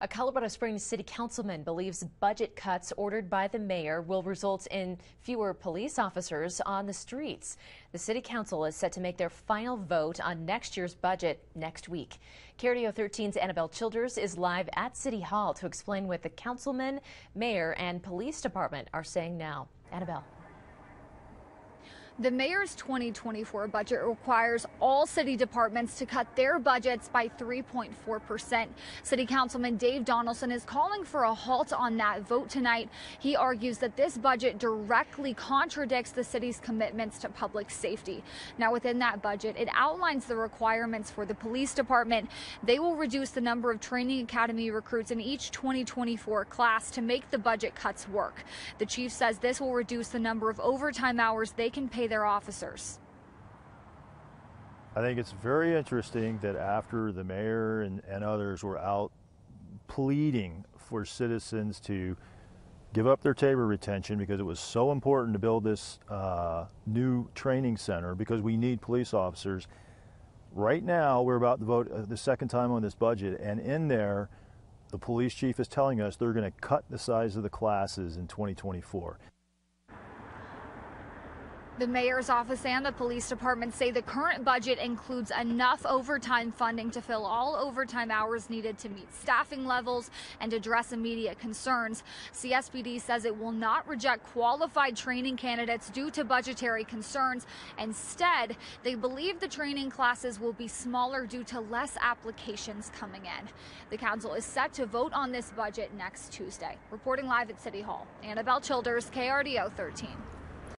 A Colorado Springs city councilman believes budget cuts ordered by the mayor will result in fewer police officers on the streets. The city council is set to make their final vote on next year's budget next week. KRDO 13's Annabelle Childers is live at City Hall to explain what the councilman, mayor, and police department are saying now. Annabelle. The mayor's 2024 budget requires all city departments to cut their budgets by 3.4%. City Councilman Dave Donelson is calling for a halt on that vote tonight. He argues that this budget directly contradicts the city's commitments to public safety. Now, within that budget, it outlines the requirements for the police department. They will reduce the number of training academy recruits in each 2024 class to make the budget cuts work. The chief says this will reduce the number of overtime hours they can pay their officers. I think it's very interesting that after the mayor and, and others were out pleading for citizens to give up their TABOR retention because it was so important to build this uh, new training center because we need police officers. Right now, we're about to vote uh, the second time on this budget, and in there, the police chief is telling us they're going to cut the size of the classes in 2024. The mayor's office and the police department say the current budget includes enough overtime funding to fill all overtime hours needed to meet staffing levels and address immediate concerns. CSPD says it will not reject qualified training candidates due to budgetary concerns. Instead, they believe the training classes will be smaller due to less applications coming in. The council is set to vote on this budget next Tuesday. Reporting live at City Hall, Annabelle Childers, KRDO 13.